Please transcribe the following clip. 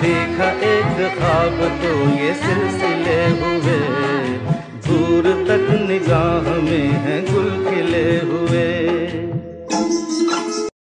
देखा एक खाब तो ये सिलसिले हुए। दूर तक निगाह में है गुल खिले हुए।